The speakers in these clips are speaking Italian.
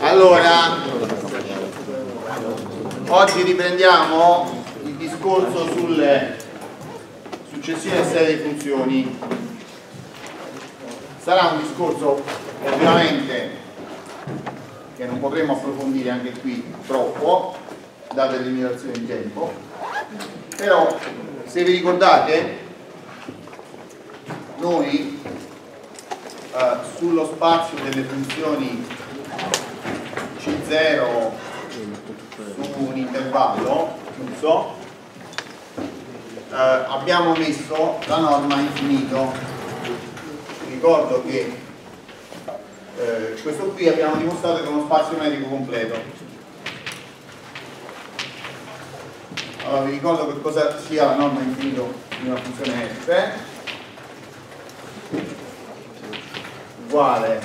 Allora, oggi riprendiamo il discorso sulle successive serie di funzioni. Sarà un discorso ovviamente che non potremo approfondire anche qui troppo, date le limitazioni di tempo, però se vi ricordate noi eh, sullo spazio delle funzioni C0 su un intervallo chiuso eh, abbiamo messo la norma infinito. Ricordo che eh, questo qui abbiamo dimostrato che è uno spazio metrico completo. Allora vi ricordo che cosa sia la norma infinito di una funzione f uguale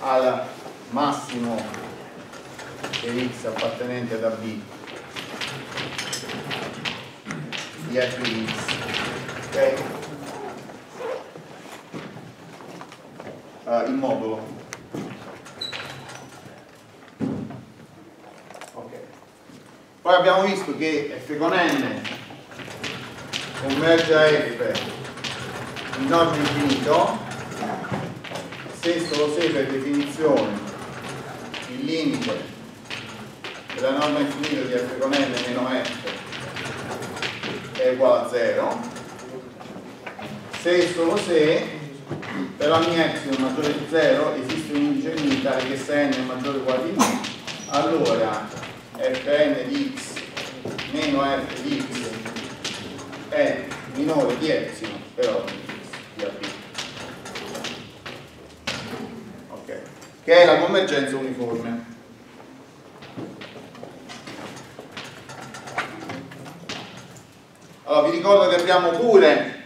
al massimo di x appartenente da b. Di f di x. Ok? Uh, il modulo. Ok. Poi abbiamo visto che f con n converge a f in norma infinito se solo se per definizione. Il limite della norma infinita di f con n meno f è uguale a 0 se e solo se per ogni epsilon maggiore di 0 esiste un indice minimo tale che se n è maggiore o uguale di m allora fn di x meno f di x è minore di epsilon per ogni x di ab che è la convergenza uniforme. Allora, vi ricordo che abbiamo pure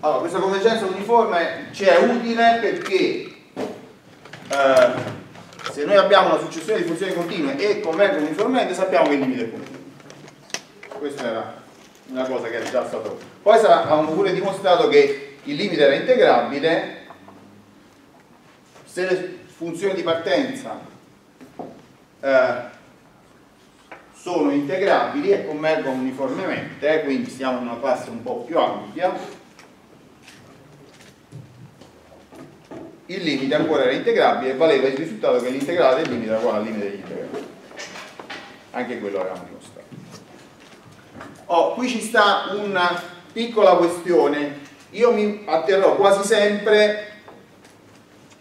allora, questa convergenza uniforme ci è utile perché eh, se noi abbiamo una successione di funzioni continue e convergono uniformemente sappiamo che il limite è continuo. Questa era una cosa che è già stato. Poi avevamo pure dimostrato che il limite era integrabile se le funzioni di partenza eh, sono integrabili e convergono uniformemente, quindi siamo in una classe un po' più ampia, il limite ancora era integrabile e valeva il risultato che l'integrale del limite uguale al limite degli integrali. Anche quello avevamo dimostrato. Oh, qui ci sta una piccola questione io mi atterrò quasi sempre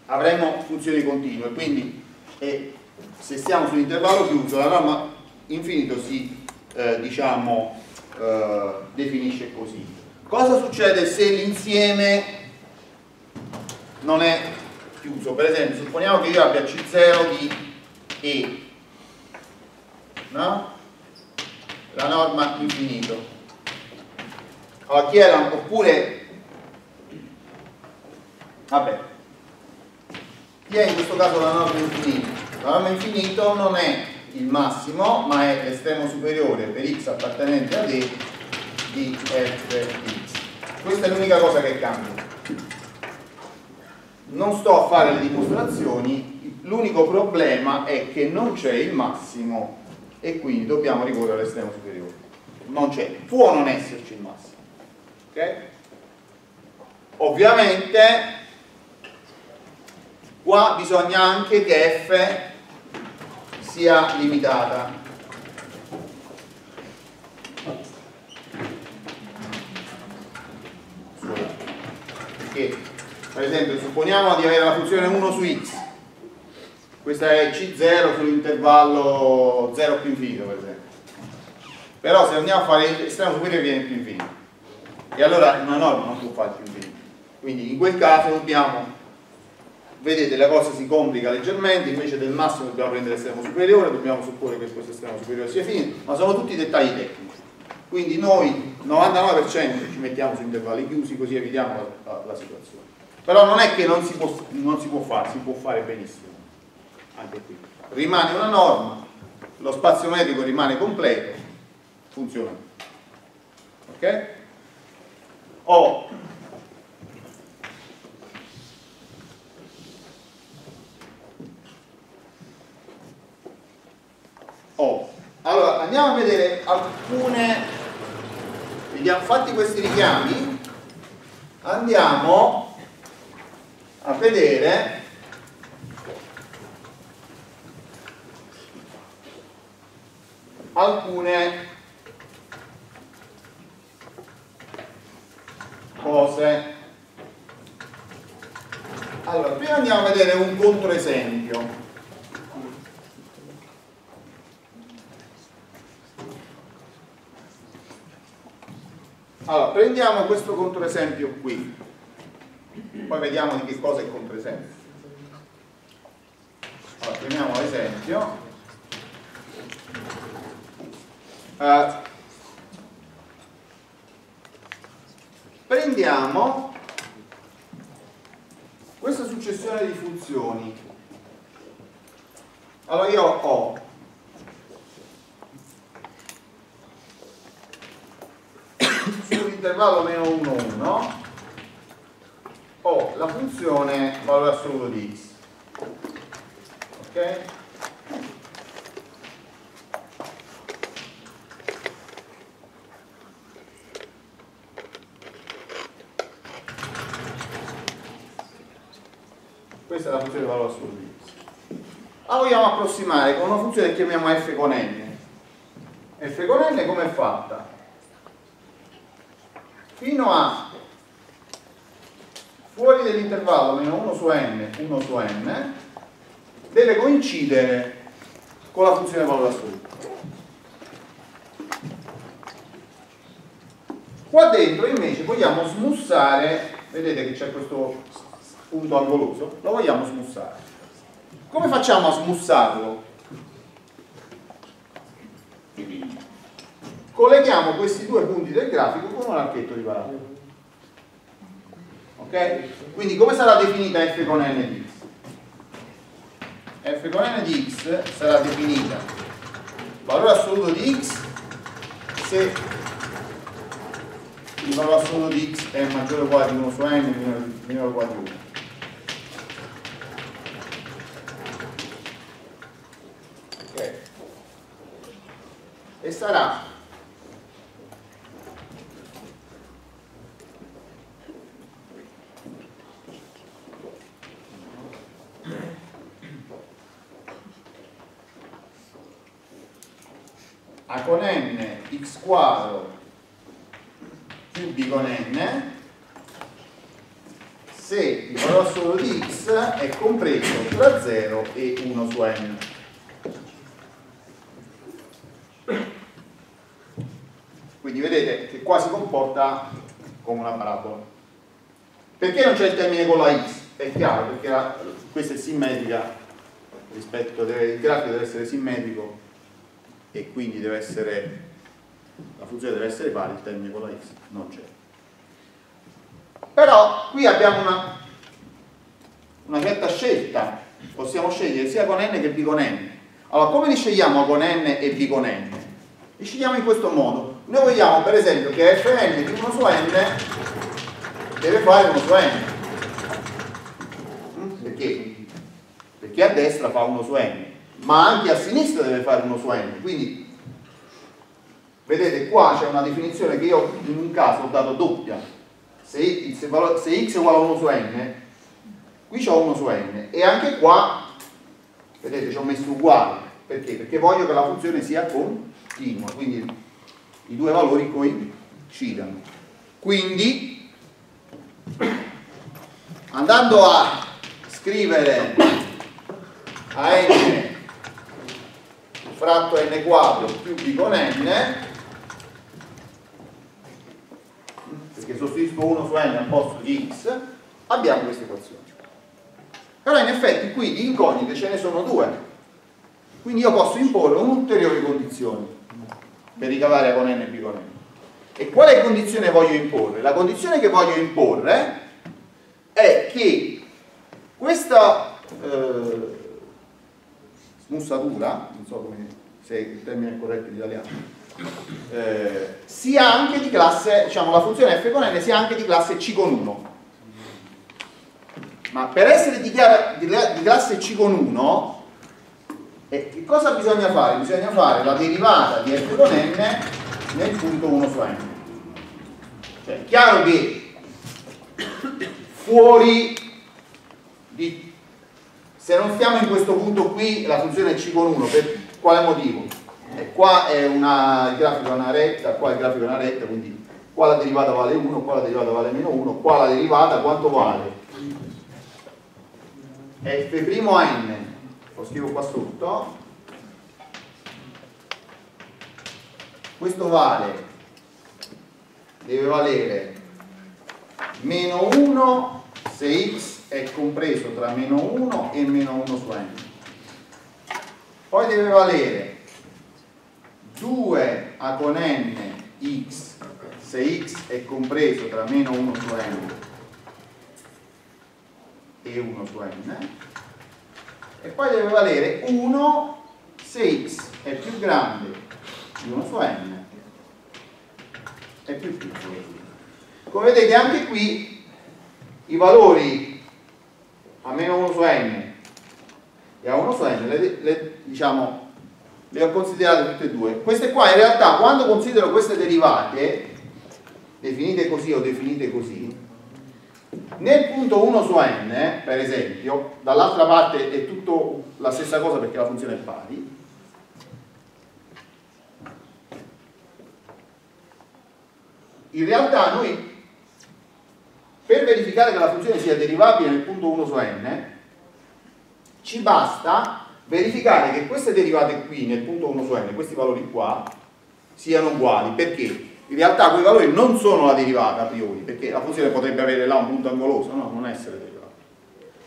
avremo funzioni continue quindi eh, se stiamo sull'intervallo chiuso la norma infinito si eh, diciamo eh, definisce così. Cosa succede se l'insieme non è chiuso? Per esempio supponiamo che io abbia C0 di E no? la norma infinito. Allora, chi era, oppure Vabbè, chi è in questo caso la norma infinita? La norma infinito non è il massimo, ma è l'estremo superiore per x appartenente a D di f di x. Questa è l'unica cosa che cambia. Non sto a fare le dimostrazioni, l'unico problema è che non c'è il massimo e quindi dobbiamo ricorrere all'estremo superiore. Non c'è, può non esserci il massimo. Ok? Ovviamente qua bisogna anche che f sia limitata. Perché per esempio supponiamo di avere la funzione 1 su x. Questa è c0 sull'intervallo 0 più infinito per esempio. Però se andiamo a fare l'estremo superiore viene più infinito. E allora una norma non può fare più infinito. Quindi in quel caso dobbiamo vedete la cosa si complica leggermente invece del massimo dobbiamo prendere l'estremo superiore dobbiamo supporre che questo estremo superiore sia finito ma sono tutti dettagli tecnici. Quindi noi 99% ci mettiamo su intervalli chiusi così evitiamo la, la, la situazione. Però non è che non si, può, non si può fare si può fare benissimo. Anche qui. Rimane una norma lo spazio metrico rimane completo funziona. Ok? o alcune vediamo fatti questi richiami. Andiamo a vedere alcune cose. Allora prima andiamo a vedere un controesempio allora prendiamo questo controesempio qui. Poi vediamo di che cosa è il controesempio. Allora prendiamo l'esempio. Uh, prendiamo questa successione di funzioni. Allora io ho sull'intervallo meno 1 1 ho la funzione valore assoluto di x ok? questa è la funzione di valore assoluto di x la vogliamo approssimare con una funzione che chiamiamo f con n f con n come è fatta? Fino a fuori dell'intervallo meno 1 su n 1 su n deve coincidere con la funzione valore assoluto qua dentro invece vogliamo smussare vedete che c'è questo punto angoloso, lo vogliamo smussare. Come facciamo a smussarlo? Colleghiamo questi due punti del grafico con un archetto di parabola. Ok? Quindi come sarà definita f con n di x? f con n di x sarà definita valore assoluto di x se il valore assoluto di x è maggiore o uguale di 1 su n minore o uguale di 1 e sarà A con n x quadro più b con n se il valore assoluto di x è compreso tra 0 e 1 su n. Quindi vedete che qua si comporta come una parabola. Perché non c'è il termine con la x? È chiaro, perché la, questa è simmetrica rispetto, deve, il grafico deve essere simmetrico e quindi deve essere, la funzione deve essere pari, il termine con la x non c'è. Però qui abbiamo una, una certa scelta, possiamo scegliere sia con n che b con n. Allora, come li scegliamo con n e b con n? Li scegliamo in questo modo noi vogliamo per esempio che fn di 1 su n deve fare 1 su n mm? perché? perché a destra fa 1 su n ma anche a sinistra deve fare 1 su n quindi vedete qua c'è una definizione che io in un caso ho dato doppia se, se, se x è uguale a 1 su n qui c'ho 1 su n e anche qua vedete ci ho messo uguale perché? perché voglio che la funzione sia continua quindi i due valori coincidono. Quindi, andando a scrivere a n fratto n quadro più b con n, perché sostituisco 1 su n al posto di x, abbiamo questa equazione. Però in effetti qui di incognite ce ne sono due, quindi io posso imporre un'ulteriore condizione per ricavare con n e B con n. E quale condizione voglio imporre? La condizione che voglio imporre è che questa eh, smussatura, non so come, se il termine è corretto in italiano, eh, sia anche di classe, diciamo la funzione f con n sia anche di classe c con 1. Ma per essere di, di, classe c con 1 E che cosa bisogna fare? Bisogna fare la derivata di f con n nel punto 1 su n. Cioè, è chiaro che fuori di... se non stiamo in questo punto qui, la funzione è c con 1, per quale motivo? E qua è una, il grafico è una retta, qua il grafico è una retta, quindi qua la derivata vale 1, qua la derivata vale meno 1, qua la derivata quanto vale? f' a n. Lo scrivo qua sotto. Questo vale deve valere meno 1 se x è compreso tra meno 1 e meno 1 su n. Poi deve valere 2 a con n x se x è compreso tra meno 1 su n e 1 su n e poi deve valere 1 se x è più grande di 1 su n è più piccolo. Come vedete anche qui i valori a meno 1 su n e a 1 su n le, le, diciamo, le ho considerate tutte e due. Queste qua in realtà quando considero queste derivate definite così o definite così nel punto 1 su n, per esempio, dall'altra parte è tutto la stessa cosa perché la funzione è pari, in realtà noi per verificare che la funzione sia derivabile nel punto 1 su n ci basta verificare che queste derivate qui nel punto 1 su n, questi valori qua, siano uguali. Perché? in realtà quei valori non sono la derivata a priori, perché la funzione potrebbe avere là un punto angoloso, no, non essere derivata.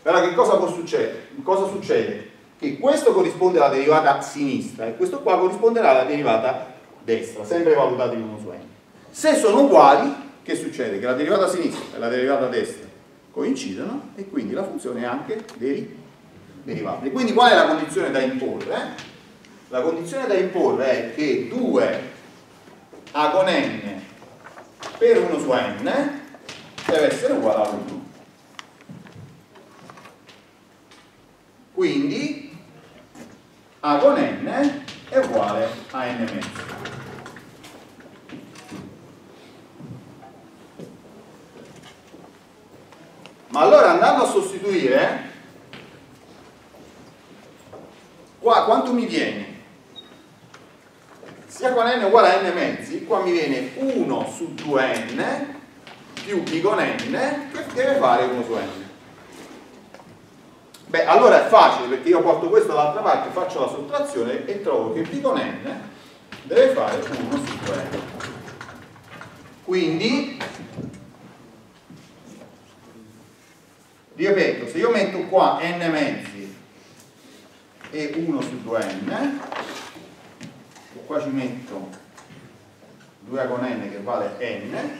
Però che cosa può succedere? Cosa succede? Che questo corrisponde alla derivata sinistra e questo qua corrisponderà alla derivata destra, sempre valutati in uno su n. Se sono uguali, che succede? Che la derivata sinistra e la derivata destra coincidono e quindi la funzione è anche deri derivabile. Quindi qual è la condizione da imporre? La condizione da imporre è che 2 a con n per 1 su n deve essere uguale a 1 quindi a con n è uguale a n mezzo ma allora andando a sostituire qua quanto mi viene? sia con n uguale a n mezzi, qua mi viene 1 su 2n più b con n che deve fare 1 su n. Beh, allora è facile perché io porto questo dall'altra parte, faccio la sottrazione e trovo che b con n deve fare 1 su 2n. Quindi, ripeto, se io metto qua n mezzi e 1 su 2n, qua ci metto 2a con n che vale n.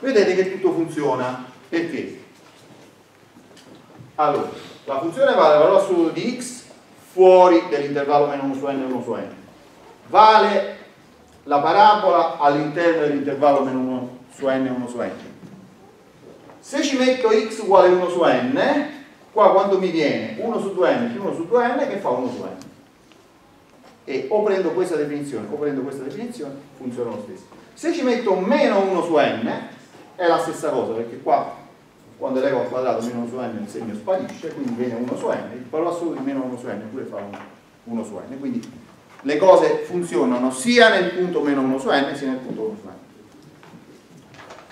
Vedete che tutto funziona. Perché? allora la funzione vale il valore assoluto di x fuori dell'intervallo meno 1 su n e 1 su n. Vale la parabola all'interno dell'intervallo meno 1 su n e 1 su n. Se ci metto x uguale 1 su n qua quando mi viene 1 su 2n più 1 su 2n che fa 1 su n e o prendo questa definizione o prendo questa definizione funziona lo stesso se ci metto meno 1 su n è la stessa cosa perché qua quando elevo al quadrato meno 1 su n il segno sparisce quindi viene 1 su n il valore assoluto di meno 1 su n pure fa 1 su n quindi le cose funzionano sia nel punto meno 1 su n sia nel punto 1 su n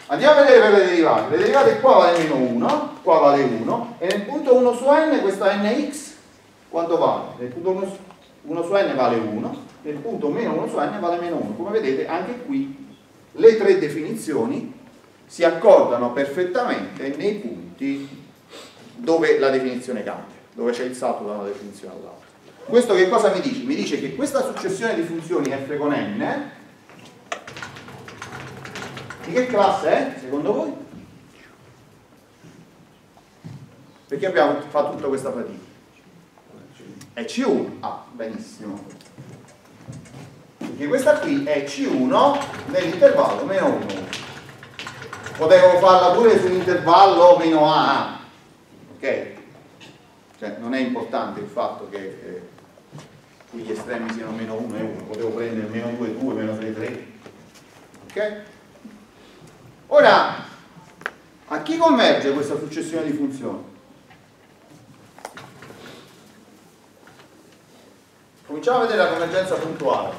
andiamo a vedere per le derivate le derivate qua vale meno 1 qua vale 1 e nel punto 1 su n questa nx quanto vale? nel punto 1 su 1 su n vale 1 e il punto meno 1 su n vale meno 1 come vedete anche qui le tre definizioni si accordano perfettamente nei punti dove la definizione cambia dove c'è il salto da una definizione all'altra questo che cosa mi dice? mi dice che questa successione di funzioni f con n di che classe è secondo voi? perché abbiamo fatto tutta questa fatica? è C1 ah benissimo perché questa qui è C1 nell'intervallo meno 1 potevo farla pure sull'intervallo meno A ok? cioè non è importante il fatto che eh, gli estremi siano meno 1 e 1, potevo prendere meno 2, 2, meno 3, 3. Ok? Ora, a chi converge questa successione di funzioni? Cominciamo a vedere la convergenza puntuale.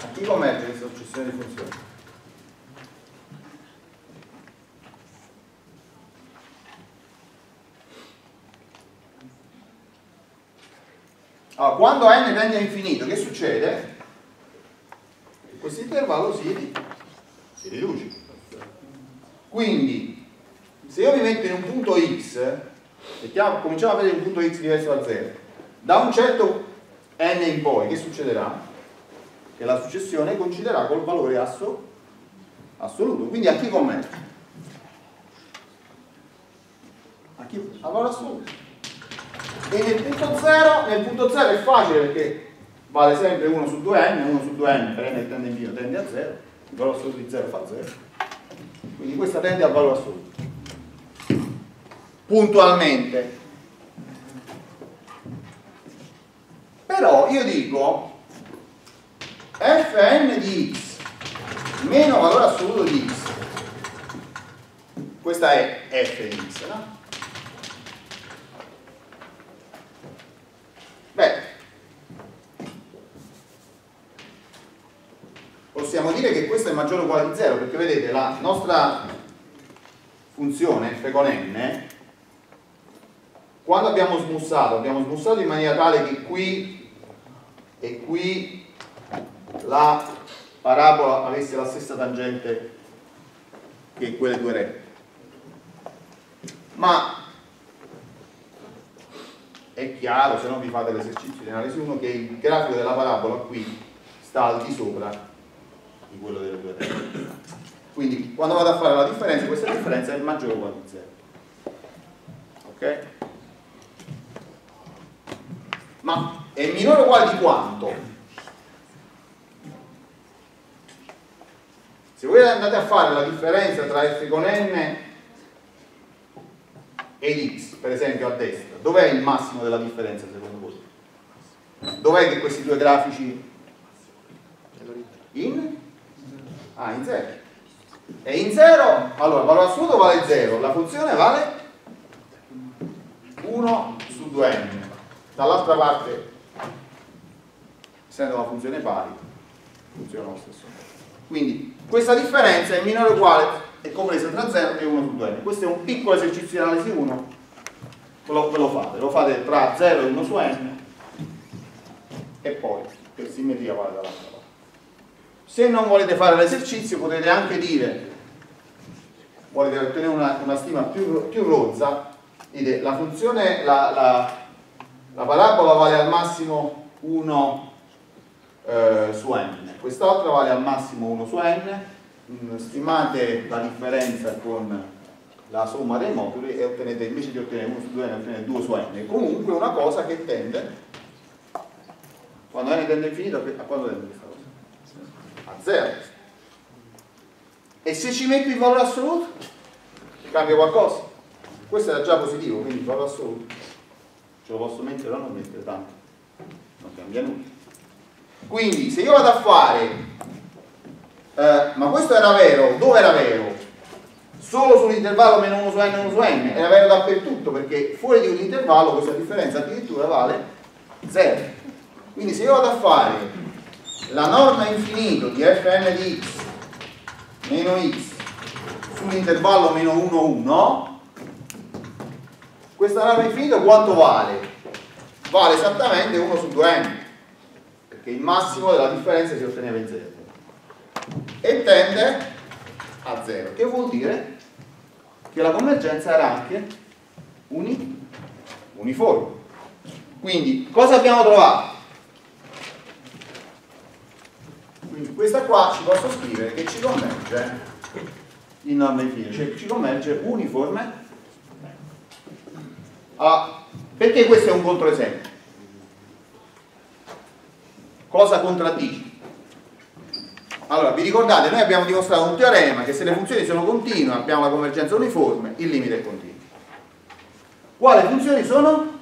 A chi converge questa successione di funzioni? Allora, quando n tende a infinito, che succede? Questo intervallo si, si riduce. Quindi, se io mi metto in un punto x, mettiamo, cominciamo a vedere un punto x diverso da 0, da un certo n in poi, che succederà? Che la successione coinciderà col valore asso, assoluto. Quindi a chi converge? A chi? Al valore assoluto e nel punto 0 nel punto 0 è facile perché vale sempre 1 su 2n 1 su 2n per n tende in via tende a 0 il valore assoluto di 0 fa 0 quindi questa tende al valore assoluto. Puntualmente. Però io dico fn di x meno valore assoluto di x questa è f di x no? Beh, possiamo dire che questo è maggiore o uguale di 0 perché vedete la nostra funzione f con n quando abbiamo smussato abbiamo smussato in maniera tale che qui e qui la parabola avesse la stessa tangente che quelle due rette ma è chiaro, se non vi fate l'esercizio di analisi 1, che il grafico della parabola qui sta al di sopra di quello delle due teste. Quindi quando vado a fare la differenza, questa differenza è maggiore o uguale a 0. Ok? Ma è minore o uguale di quanto? Se voi andate a fare la differenza tra f con n ed x, per esempio a destra, dov'è il massimo della differenza secondo voi? Dov'è che questi due grafici in? Ah, in 0 e in 0 allora valore assoluto vale 0 la funzione vale 1 su 2n dall'altra parte essendo una funzione pari funziona lo stesso quindi questa differenza è minore o uguale è compresa tra 0 e 1 su 2n. Questo è un piccolo esercizio di analisi 1, ve lo, lo fate, lo fate tra 0 e 1 su n e poi per simmetria vale dall'altra parte. Se non volete fare l'esercizio potete anche dire, volete ottenere una, una stima più, più rozza, dite la funzione, la, la, la parabola vale al massimo 1 eh, su n, quest'altra vale al massimo 1 su n, Mm, stimate la differenza con la somma dei moduli e ottenete invece di ottenere 1 su 2 ne ottenete 2 su n. Comunque una cosa che tende quando n tende infinito a quando tende a 0 e se ci metto il valore assoluto cambia qualcosa. Questo era già positivo quindi il valore assoluto. Ce lo posso mettere o non mettere tanto? Non cambia nulla. Quindi se io vado a fare eh, ma questo era vero, dove era vero? Solo sull'intervallo meno 1 su n 1 su n, era vero dappertutto perché fuori di un intervallo questa differenza addirittura vale 0. Quindi se io vado a fare la norma infinito di fn di x meno x sull'intervallo meno 1 1 questa norma infinito quanto vale? Vale esattamente 1 su 2n perché il massimo della differenza si otteneva in 0 e tende a 0 che vuol dire che la convergenza era anche uni, uniforme quindi cosa abbiamo trovato? Quindi questa qua ci posso scrivere che ci converge in norma infinita cioè ci converge uniforme a, perché questo è un controesempio cosa contraddice? Allora, vi ricordate, noi abbiamo dimostrato un teorema che se le funzioni sono continue, abbiamo la convergenza uniforme, il limite è continuo. Quali funzioni sono?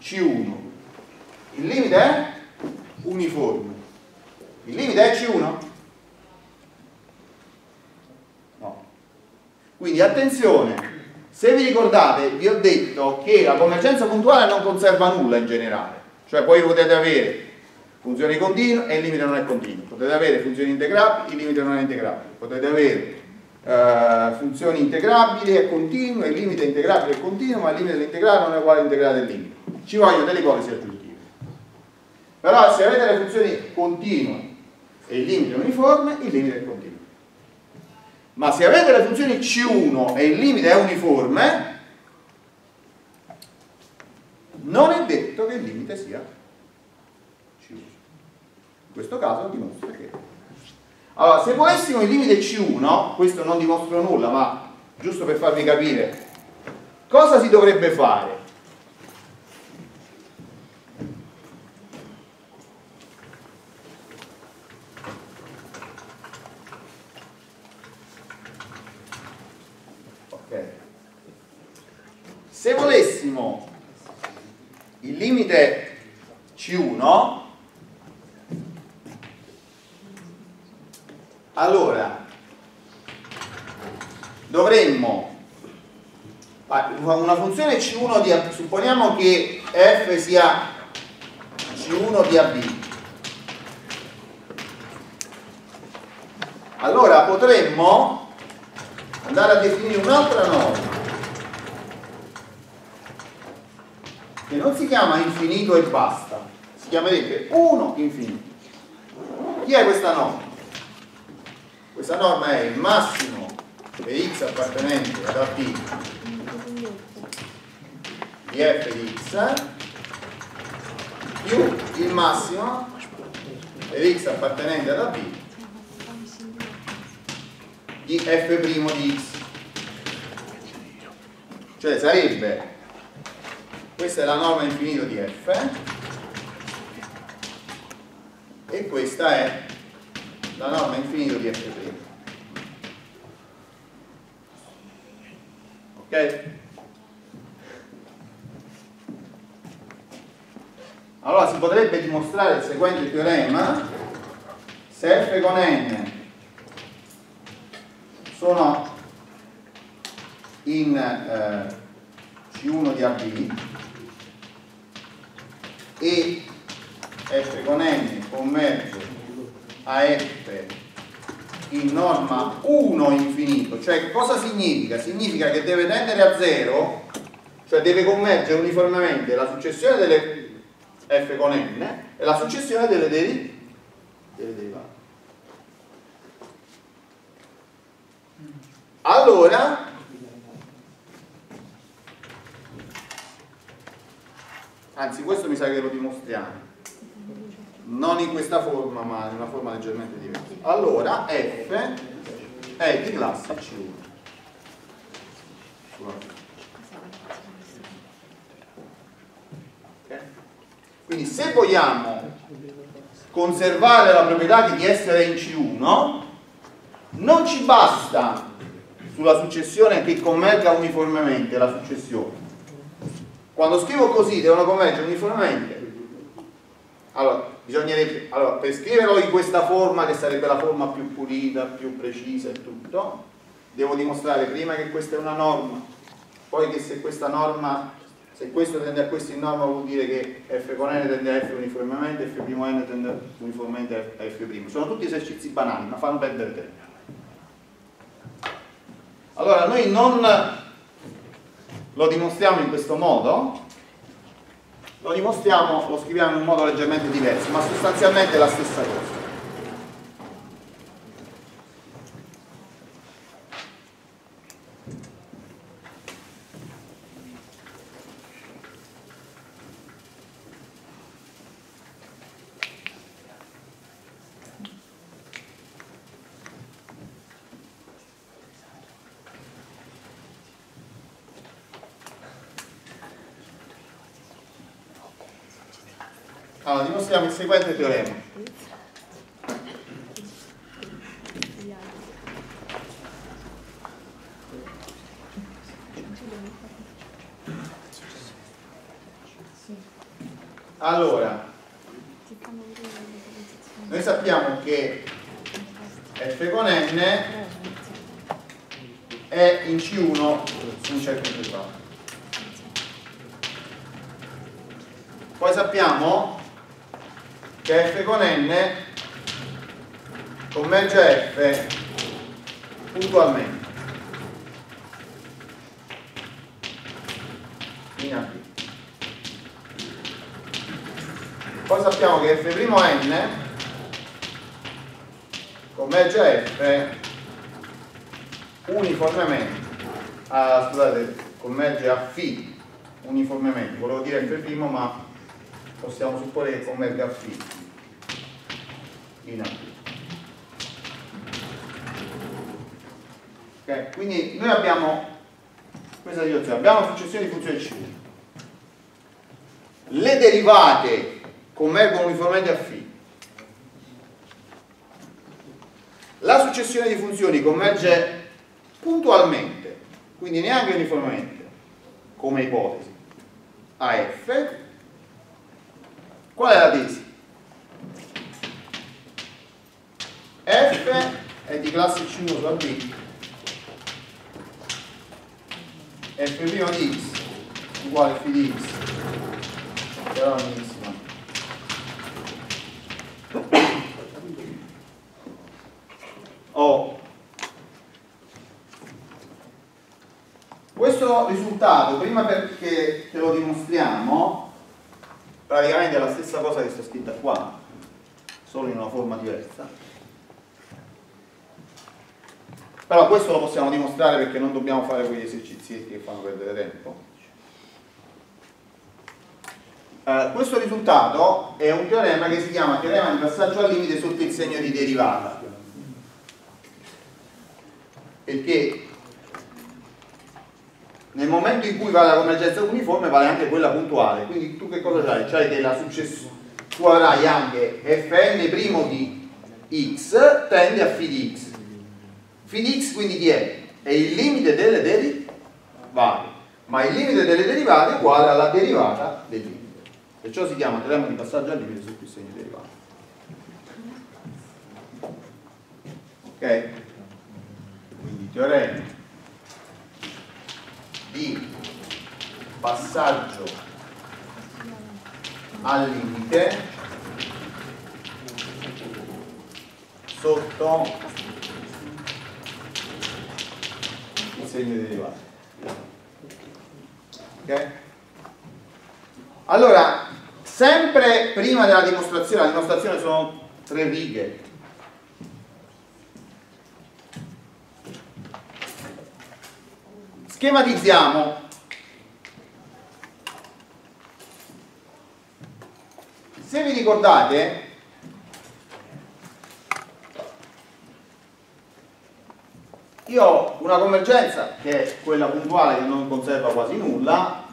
C1. Il limite è uniforme. Il limite è C1? No. Quindi attenzione, se vi ricordate vi ho detto che la convergenza puntuale non conserva nulla in generale, cioè poi potete avere funzioni continue e il limite non è continuo. Potete avere funzioni integrabili, il limite non è integrabile. Potete avere uh, funzioni integrabili e continue, il limite è integrabile e continuo, ma il limite dell'integrale non è uguale all'integrale del limite. Ci vogliono delle ipotesi aggiuntive. Però se avete le funzioni continue e il limite uniforme, il limite è continuo. Ma se avete le funzioni C1 e il limite è uniforme, non è detto che il limite sia in questo caso dimostra che. Allora se volessimo il limite C1 questo non dimostro nulla ma giusto per farvi capire cosa si dovrebbe fare ok se volessimo il limite C1 allora dovremmo una funzione C1 di AB supponiamo che f sia C1 di AB allora potremmo andare a definire un'altra norma che non si chiama infinito e basta si chiamerebbe 1 infinito chi è questa norma? questa norma è il massimo di x appartenente ad AB di f di x più il massimo di x appartenente ad AB di f' di x cioè sarebbe questa è la norma infinito di f. E questa è la norma infinito di f' ok? allora si potrebbe dimostrare il seguente teorema. Se f con n sono in eh, C1 di AB e f con n converge a f in norma 1 infinito, cioè cosa significa? Significa che deve tendere a 0, cioè deve convergere uniformemente la successione delle f con n e la successione delle, deri delle derivate. Allora, anzi questo mi sa che lo dimostriamo. Non in questa forma ma in una forma leggermente diversa. Allora f è di classe C1 okay. quindi se vogliamo conservare la proprietà di essere in C1 non ci basta sulla successione che converga uniformemente la successione quando scrivo così devono convergere uniformemente allora bisognerebbe, allora, per scriverlo in questa forma, che sarebbe la forma più pulita, più precisa e tutto, devo dimostrare prima che questa è una norma, poi che se questa norma, se questo tende a questo in norma vuol dire che f con n tende a f uniformemente, f' n tende uniformemente a f'. Sono tutti esercizi banali, ma fanno perdere tempo. Allora, noi non lo dimostriamo in questo modo, lo dimostriamo, lo scriviamo in un modo leggermente diverso, ma sostanzialmente è la stessa cosa. Allora, dimostriamo il seguente teorema. allora noi sappiamo che f con n è in C1 su un certo intervallo poi sappiamo che f con n f puntualmente in AB poi sappiamo che f'(n) converge a f uniformemente ah, scusate, converge a φ uniformemente. Volevo dire f' ma possiamo supporre che converga a φ in AB Okay? Quindi noi abbiamo questa situazione, abbiamo una successione di funzioni C. Le derivate convergono uniformemente a φ. La successione di funzioni converge puntualmente, quindi neanche uniformemente, come ipotesi, a f. Qual è la tesi? f è di classe C1 su AB f' di x uguale f di x però benissimo oh. questo risultato prima perché te lo dimostriamo praticamente è la stessa cosa che sta scritta qua solo in una forma diversa però questo lo possiamo dimostrare perché non dobbiamo fare quegli esercizi che fanno perdere tempo. Uh, questo risultato è un teorema che si chiama teorema di passaggio al limite sotto il segno di derivata. Perché nel momento in cui vale la convergenza uniforme vale anche quella puntuale. Quindi tu che cosa hai? C'hai che successione tu avrai anche fn' di x tende a φ di x Phi di x quindi chi è? È il limite delle derivate, ma il limite delle derivate è uguale alla derivata del limite. Perciò si chiama teorema di passaggio al limite su cui segno derivato. Ok? Quindi teorema di passaggio al limite sotto segno derivato. Ok? Allora, sempre prima della dimostrazione, la dimostrazione sono tre righe. Schematizziamo. Se vi ricordate, io ho una convergenza che è quella puntuale che non conserva quasi nulla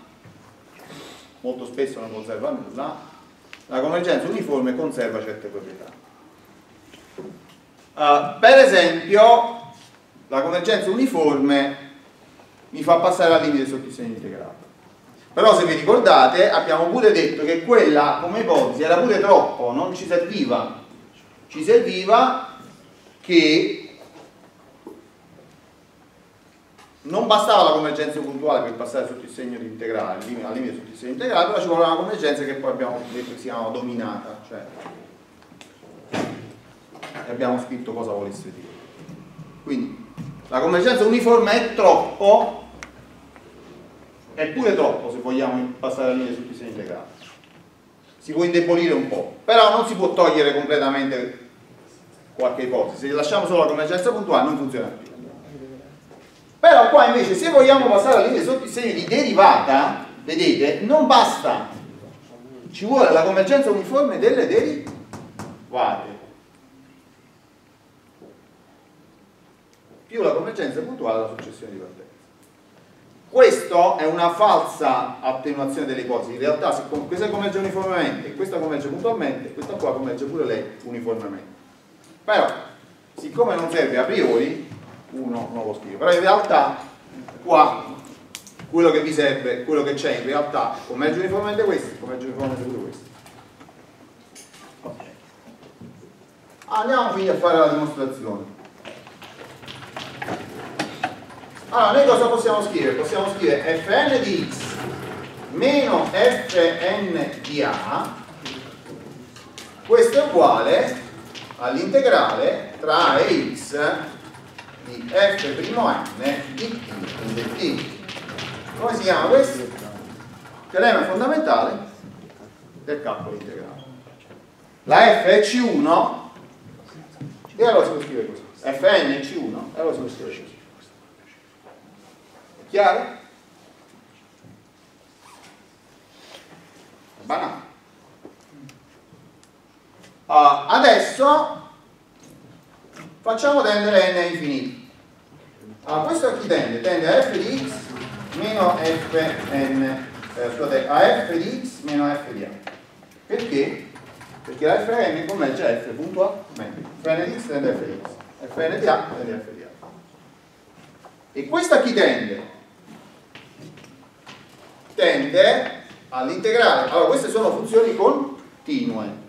molto spesso non conserva nulla. La convergenza uniforme conserva certe proprietà. Uh, per esempio la convergenza uniforme mi fa passare al limite sotto il segno integrato. Però se vi ricordate abbiamo pure detto che quella come ipotesi era pure troppo non ci serviva. Ci serviva che non bastava la convergenza puntuale per passare sotto il segno di integrale, al limite sotto il segno integrale, però ci voleva una convergenza che poi abbiamo detto che si chiama dominata, cioè e abbiamo scritto cosa volesse dire. Quindi la convergenza uniforme è troppo, è pure troppo se vogliamo passare al limite sotto il segno integrale. Si può indebolire un po', però non si può togliere completamente qualche ipotesi. Se lasciamo solo la convergenza puntuale non funziona più. Però qua invece se vogliamo passare alla linea sotto segno di derivata, vedete, non basta. Ci vuole la convergenza uniforme delle derivate. Più la convergenza puntuale della successione di partenza. Questo è una falsa attenuazione delle ipotesi. In realtà se questa converge uniformemente questa converge puntualmente, questa qua converge pure lei uniformemente. Però, siccome non serve a priori, uno nuovo schema. Però in realtà qua quello che vi serve, quello che c'è in realtà come converge uniformemente questo, converge uniformemente pure questo. Okay. Andiamo quindi a fare la dimostrazione. Allora, noi cosa possiamo scrivere? Possiamo scrivere fn di x meno fn di a, questo è uguale all'integrale tra a e x di f'n di t in dt. Come si chiama questo? Teorema fondamentale del calcolo integrale. La f è c1 e allora si può scrivere così. fn è c1 e allora si può scrivere così. È chiaro? Banale. Uh, adesso facciamo tendere n a infinito. Allora, questo a chi tende? Tende a f di x meno fn, eh, scusate, a f di x meno f di a. Perché? Perché la fn converge a f punto a fn di x tende a f di x, fn di a tende a f di a. E questo a chi tende? Tende all'integrale. Allora, queste sono funzioni continue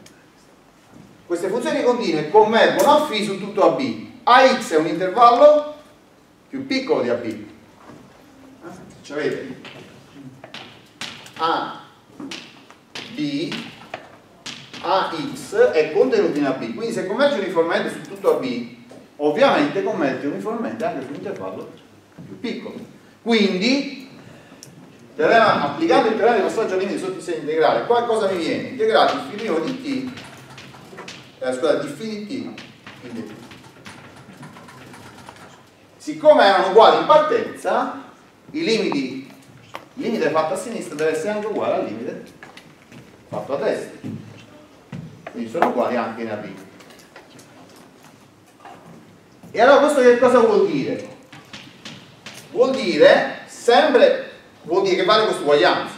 queste funzioni continue convergono a φ su tutto AB. AX è un intervallo più piccolo di AB. Eh? Ci avete? A, B, AX è contenuto in AB. Quindi se converge uniformemente su tutto AB, ovviamente converge uniformemente anche su intervallo più piccolo. Quindi, applicando il teorema di passaggio a limite sotto il segno integrale, qua cosa mi viene? Integrare il figlio di t eh, scusate, definitivo siccome erano uguali in partenza i limiti il limite fatto a sinistra deve essere anche uguale al limite fatto a destra. Quindi sono uguali anche in AB e allora questo che cosa vuol dire? vuol dire sempre vuol dire che vale questa uguaglianza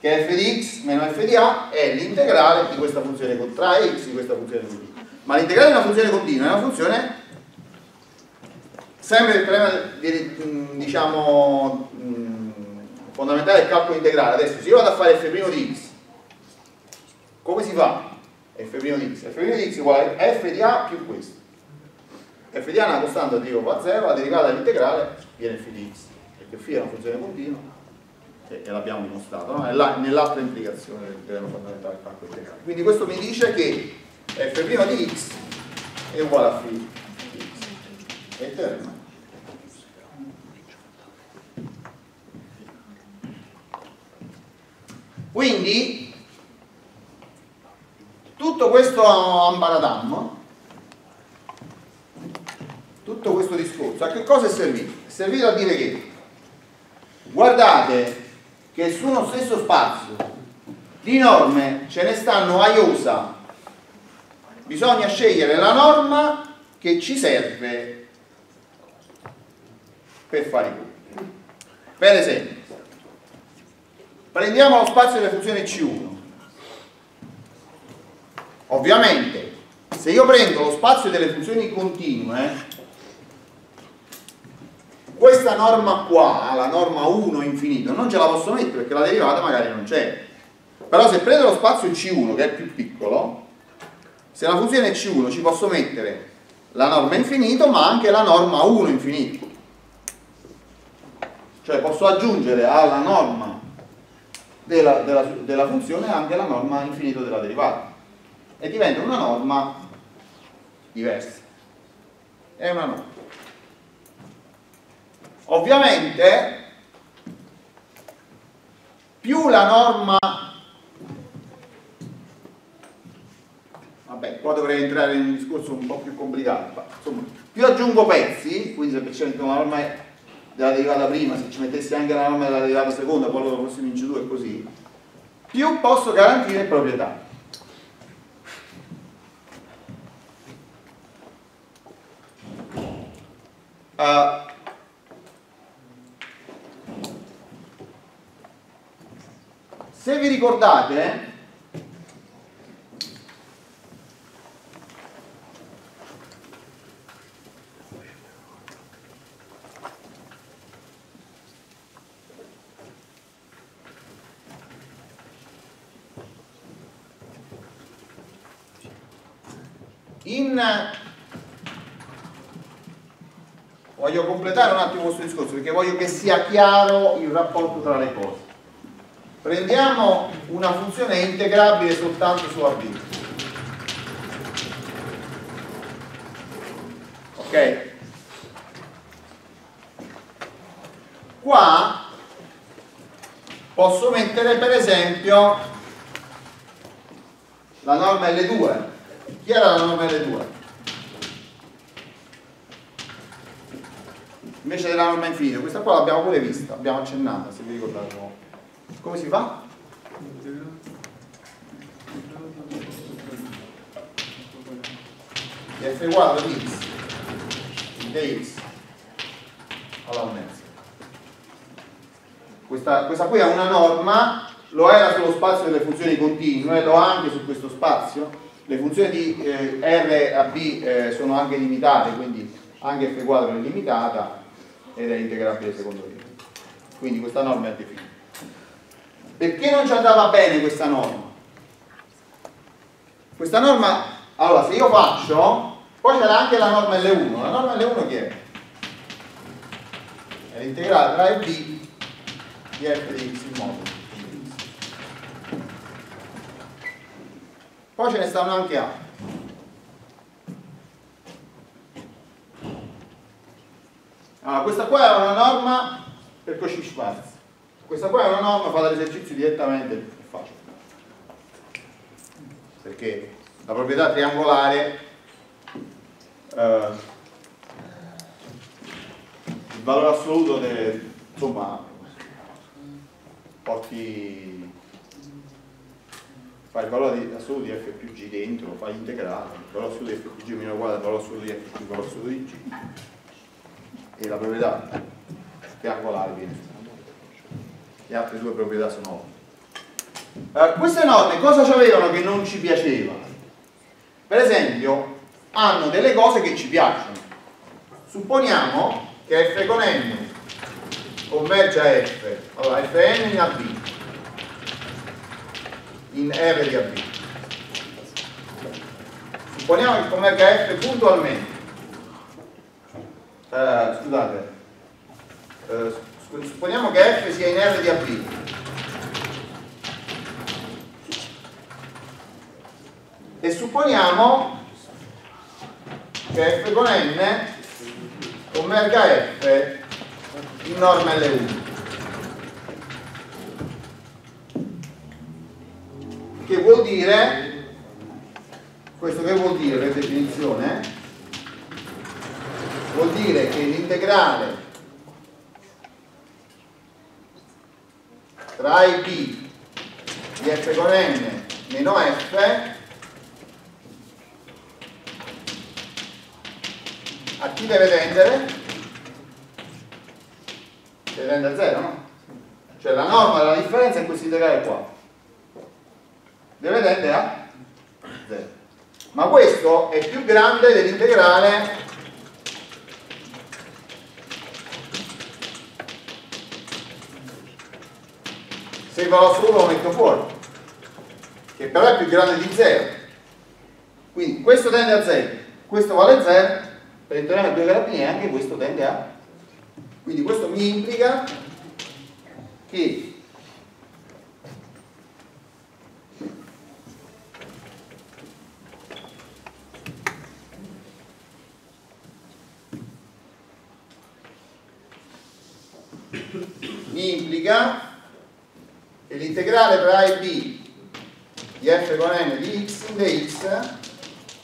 che f di x meno f di a è l'integrale di questa funzione tra x di questa funzione continua ma l'integrale di una funzione continua è una funzione sempre il problema di, diciamo fondamentale del calcolo integrale. Adesso se io vado a fare f' di x come si fa? f' di x. F' di x uguale f di a più questo. F di a è una costante a 0 la derivata dell'integrale viene f di x perché φ è una funzione continua e, e l'abbiamo dimostrato, no? nell'altra implicazione del teorema fondamentale del calcolo integrale. Quindi questo mi dice che f' di x è uguale a φ di x. È il teorema. Quindi tutto questo ambaradam, tutto questo discorso, a che cosa è servito? È servito a dire che guardate che su uno stesso spazio di norme ce ne stanno a iosa bisogna scegliere la norma che ci serve per fare i conti. Per esempio prendiamo lo spazio delle funzioni C1 ovviamente se io prendo lo spazio delle funzioni continue questa norma qua, la norma 1 infinito, non ce la posso mettere perché la derivata magari non c'è. Però se prendo lo spazio C1 che è più piccolo, se la funzione è C1 ci posso mettere la norma infinito ma anche la norma 1 infinito. Cioè posso aggiungere alla norma della, della, della funzione anche la norma infinito della derivata. E diventa una norma diversa. È una norma. Ovviamente più la norma vabbè qua dovrei entrare in un discorso un po' più complicato ma insomma più aggiungo pezzi quindi se esempio la norma della derivata prima se ci mettessi anche la norma della derivata seconda poi lo prossimo in C2 e così più posso garantire proprietà. Uh, Se vi ricordate, in voglio completare un attimo questo discorso perché voglio che sia chiaro il rapporto tra le cose prendiamo una funzione integrabile soltanto su AB ok. Qua posso mettere per esempio la norma L2 chi era la norma L2? invece della norma infinita. Questa qua l'abbiamo pure vista abbiamo accennata se vi ricordate come si fa? f uguale a x dx alla mezzo questa, questa qui è una norma, lo era sullo spazio delle funzioni continue, lo ha anche su questo spazio. Le funzioni di eh, R a B eh, sono anche limitate, quindi anche f quadro è limitata ed è integrabile secondo me. Quindi questa norma è definita. Perché non ci andava bene questa norma? Questa norma, allora se io faccio, poi c'era anche la norma L1, la norma L1 che è? È l'integrale tra e B di f di x in modo poi ce ne stanno anche altri allora questa qua è una norma per Cauchy Schwarz questa qua è una norma fa dall'esercizio direttamente è facile. Perché la proprietà triangolare eh, il valore assoluto de, insomma porti fai il valore assoluto di f più g dentro, fai integrale, il valore assoluto di f più g meno uguale al valore assoluto di f più il valore assoluto di g. E la proprietà triangolare viene le altre due proprietà sono ovvie uh, queste norme cosa avevano che non ci piaceva? per esempio hanno delle cose che ci piacciono. Supponiamo che f con n converge a F. Allora Fn in AB in R di AB supponiamo che converga a F puntualmente. Eh, scusate. Eh, supponiamo che F sia in R di AB e supponiamo che F con N converga F in norma L1 che vuol dire questo che vuol dire per definizione vuol dire che l'integrale tra e B di f con n meno f a chi deve tendere? che tende a 0, no? Cioè la norma della differenza è questo integrale qua. Deve tendere a 0. Ma questo è più grande dell'integrale se il valore assoluto lo metto fuori che però è più grande di 0 quindi questo tende a 0 questo vale 0 per il teorema due carabinieri anche questo tende a. Quindi questo mi implica che mi implica che l'integrale tra A e B di f con n di x dx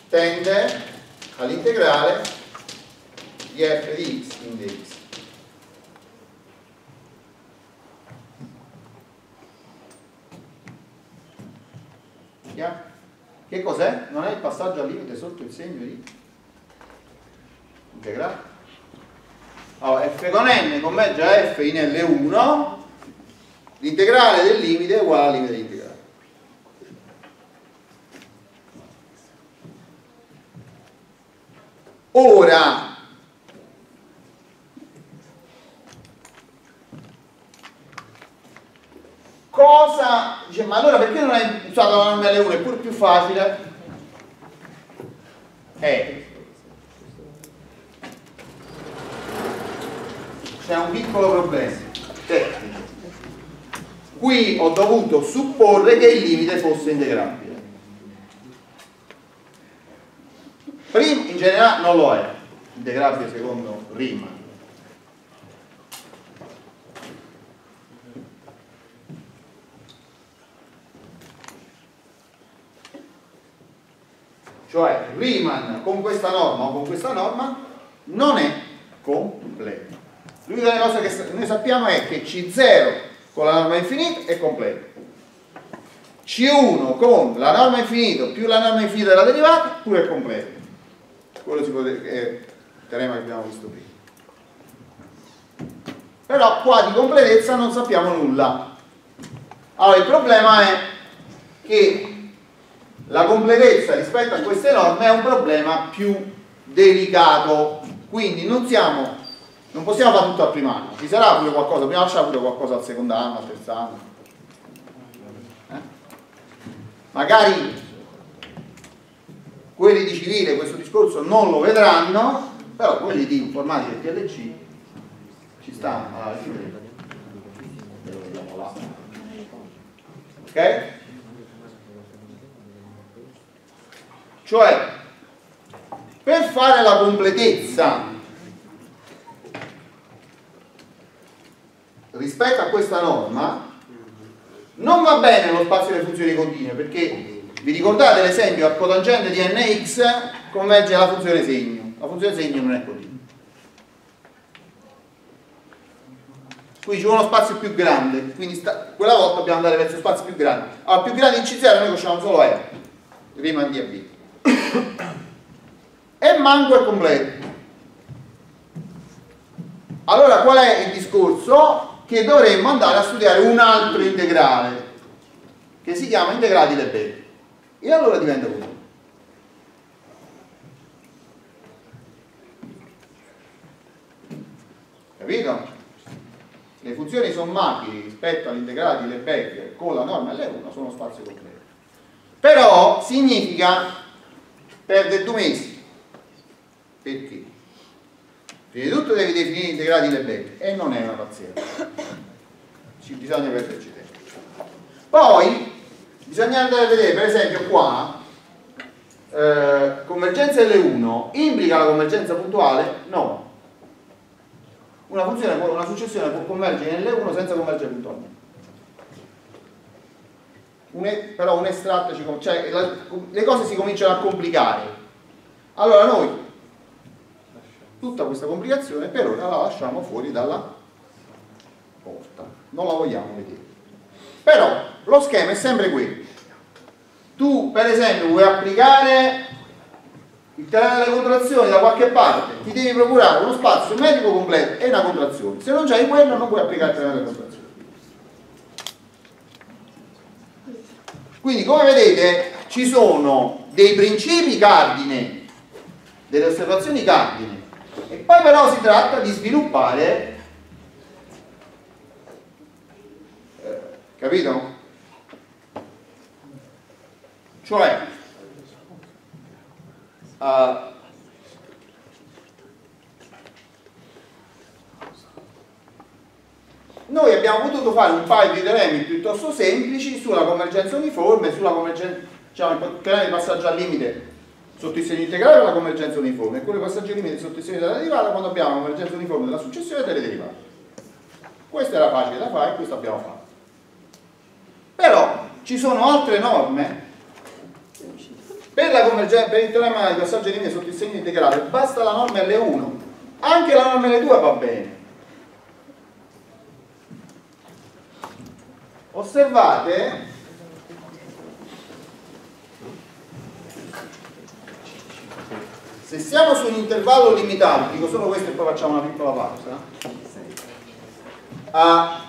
tende all'integrale di f di x in dx Che cos'è? Non è il passaggio al limite sotto il segno di integrale. Allora, f con n converge a f in L1, l'integrale del limite è uguale al limite dell'integrale. Ora, cosa dice ma allora perché non hai usato la norma L1 è pure più facile. È c'è un piccolo problema qui ho dovuto supporre che il limite fosse integrabile. Prima in generale non lo è. Integrabile secondo Riemann cioè Riemann con questa norma o con questa norma non è completo. L'unica cosa che noi sappiamo è che C0 con la norma infinita è completo C1 con la norma infinita più la norma infinita della derivata pure è completo quello si può dire è il teorema che abbiamo visto prima. Però qua di completezza non sappiamo nulla. Allora il problema è che la completezza rispetto a queste norme è un problema più delicato. Quindi non siamo non possiamo fare tutto al primo anno ci sarà pure qualcosa, dobbiamo lasciare pure qualcosa al secondo anno, al terzo anno eh? magari quelli di civile questo discorso non lo vedranno però quelli di informatica e TLC ci stanno alla fine ok? cioè per fare la completezza rispetto a questa norma non va bene lo spazio delle funzioni continue perché vi ricordate l'esempio a cotangente di nx converge alla funzione segno. La funzione segno non è continua qui c'è uno spazio più grande quindi quella volta dobbiamo andare verso spazi più grandi. Allora più grandi in C0 noi conosciamo solo R Riemann di AB e manco è completo. Allora qual è il discorso? Che dovremmo andare a studiare un altro integrale che si chiama integrale di Lebesgue e allora diventa così capito? le funzioni sommabili rispetto all'integrale di Lebesgue con la norma L1 sono spazio completo però significa perde due mesi perché? Prima di tutto devi definire integrali Lebesgue e non è una pazienza. Ci bisogna perderci tempo. Poi bisogna andare a vedere per esempio qua eh, convergenza L1 implica la convergenza puntuale? no. Una funzione, una successione può convergere in L1 senza convergere puntualmente. Un, però un estratto ci, cioè la, le cose si cominciano a complicare. Allora noi tutta questa complicazione per ora la lasciamo fuori dalla porta. Non la vogliamo vedere. Però lo schema è sempre quello tu per esempio vuoi applicare il teorema delle contrazioni da qualche parte ti devi procurare uno spazio medico completo e una contrazione. Se non c'hai quello non puoi applicare il teorema delle contrazioni. Quindi come vedete ci sono dei principi cardine, delle osservazioni cardine e poi però si tratta di sviluppare, eh, capito? Cioè, uh, noi abbiamo potuto fare un paio di teoremi piuttosto semplici sulla convergenza uniforme, sulla convergenza, diciamo, il teorema di passaggio al limite sotto il segno integrale per la convergenza uniforme e quello di passaggio al limite sotto il segno della derivata quando abbiamo la convergenza uniforme della successione delle derivate. Questo era facile da fare e questo abbiamo fatto. Però ci sono altre norme per, per il teorema di passaggio limite sotto il segno integrale basta la norma L1 anche la norma L2 va bene osservate se siamo su un intervallo limitato dico solo questo e poi facciamo una piccola pausa a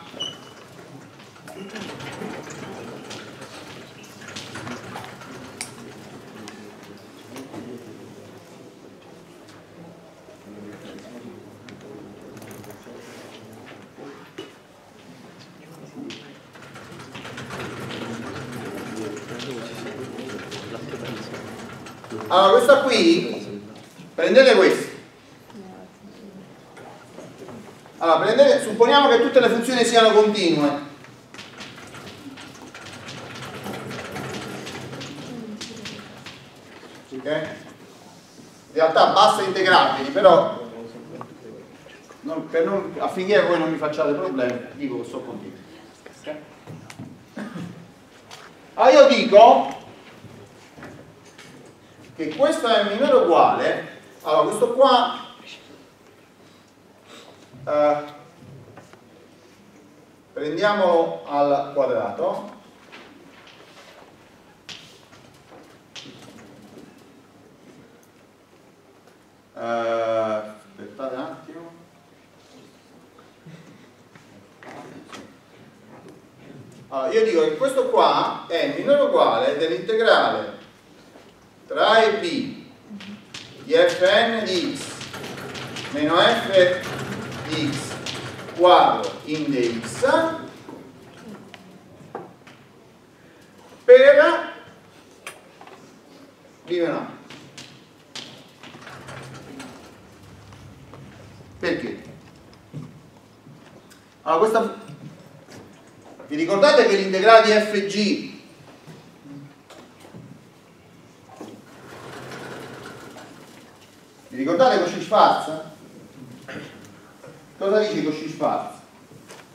Allora, questa qui prendete questo allora prendete, supponiamo che tutte le funzioni siano continue ok? in realtà basta integrabili però non, non, affinché voi non mi facciate problemi dico che sono continui okay? allora io dico che questo è minore uguale allora questo qua eh, prendiamolo al quadrato eh, aspettate un attimo allora, io dico che questo qua è minore o uguale dell'integrale tra a e b di fn di x meno f di x quadro in dx per meno a perché? allora questa vi ricordate che l'integrale di fg Vi ricordate Cauchy Schwarz? cosa dice Cauchy-Schwarz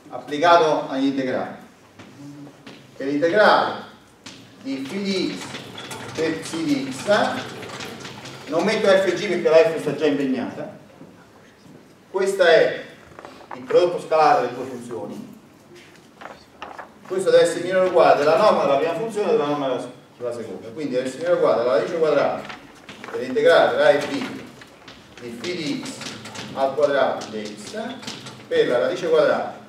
applicato agli integrali. Che l'integrale di phi di x per phi di x non metto fg perché la f sta già impegnata. Questo è il prodotto scalare delle due funzioni. Questo deve essere minore o uguale della norma della prima funzione e della norma della seconda. Quindi deve essere minore o uguale della radice quadrata dell'integrale tra f di phi di x al quadrato di x per la radice quadrata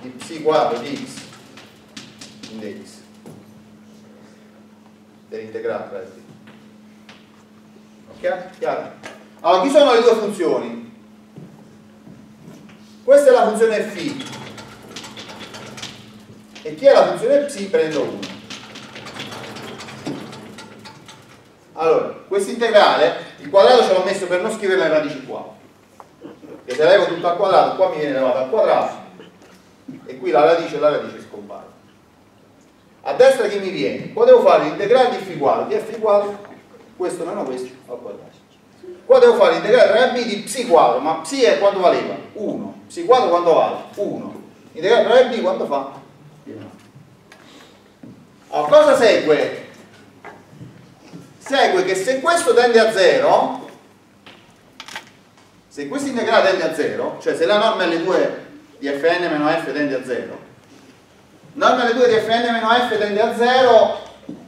di psi quadro di x in dx dell'integrale tra b ok? chiaro? allora chi sono le due funzioni? questa è la funzione φ e chi è la funzione psi prendo 1 allora, questo integrale il quadrato ce l'ho messo per non scrivere le radici qua che se levo tutto al quadrato qua mi viene levato al quadrato e qui la radice e la radice scompare a destra che mi viene? qua devo fare l'integrale di f uguale di f uguale questo meno questo al quadrato qua devo fare l'integrale tra b di psi quadro ma psi è quanto valeva? 1 psi quadro quanto vale? 1 integrale tra b quanto fa? allora cosa segue? segue che se questo tende a 0 se questo integrale tende a 0 cioè se la norma L2 di fn meno f tende a 0 norma L2 di fn meno f tende a 0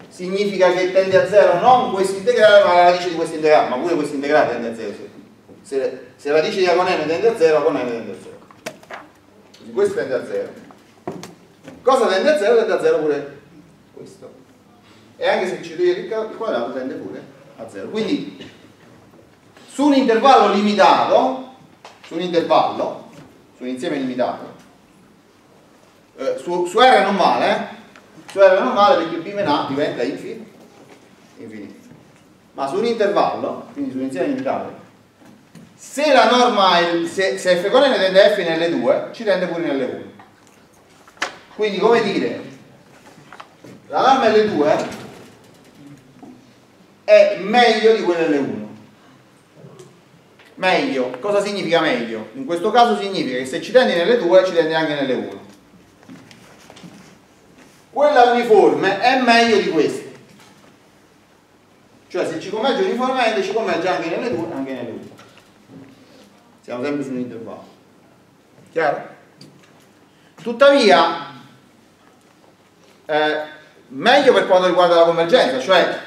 significa che tende a 0 non questo integrale ma la radice di questo integrale ma pure questo integrale tende a 0 se, se la radice di a con n tende a 0 con n tende a 0 quindi questo tende a 0 cosa tende a 0? tende a 0 pure questo. E anche se ci toglie il quadrato tende pure a 0 quindi su un intervallo limitato su un intervallo su un insieme limitato eh, su, su, R non vale eh? su R non vale perché B meno A diventa infinito infinito. Ma su un intervallo quindi su un insieme limitato se la norma è, se, se f n tende a f nelle 2 ci tende pure nelle 1 quindi come dire la norma L2 è meglio di quelle delle 1 meglio, cosa significa meglio? in questo caso significa che se ci tendi nelle 2 ci tendi anche nelle 1 quella uniforme è meglio di queste cioè se ci converge uniformemente ci converge anche nelle 2 anche nelle 1 siamo sempre su un intervallo. Chiaro? tuttavia eh, meglio per quanto riguarda la convergenza cioè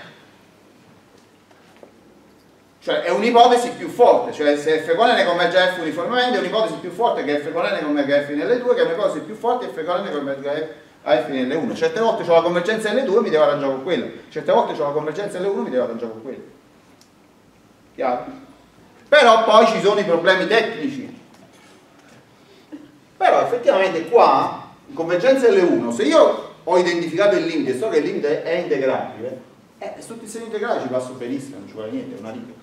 cioè è un'ipotesi più forte, cioè se f con n converge a f uniformemente è un'ipotesi più forte che f con n converge a f nelle 2 che è un'ipotesi più forte che f con n converge a f nelle 1. Certe volte ho la convergenza nelle 2 mi devo arrangiare con quella, certe volte ho la convergenza nelle 1 mi devo arrangiare con quella. Chiaro? Però poi ci sono i problemi tecnici. Però effettivamente qua, in convergenza nelle 1, se io ho identificato il limite so che il limite è integrabile, eh, tutti i segni integrali ci passo benissimo, non ci vuole niente, è una riga.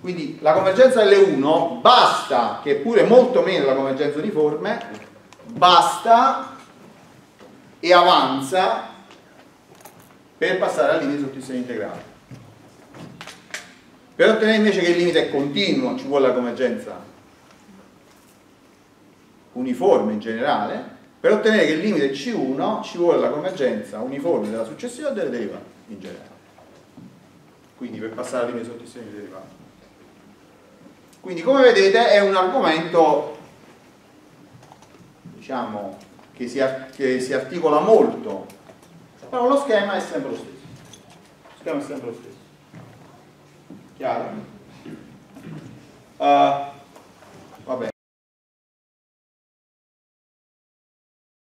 Quindi la convergenza L1 basta, che è pure molto meno la convergenza uniforme, basta e avanza per passare al limite sottizione integrale. Per ottenere invece che il limite è continuo ci vuole la convergenza uniforme in generale, per ottenere che il limite è C1 ci vuole la convergenza uniforme della successiva e derivate in generale. Quindi per passare al limite sottizione di derivate. Quindi come vedete è un argomento diciamo che si, che si articola molto, però lo schema è sempre lo stesso. Lo schema è sempre lo stesso. Chiaro? Uh,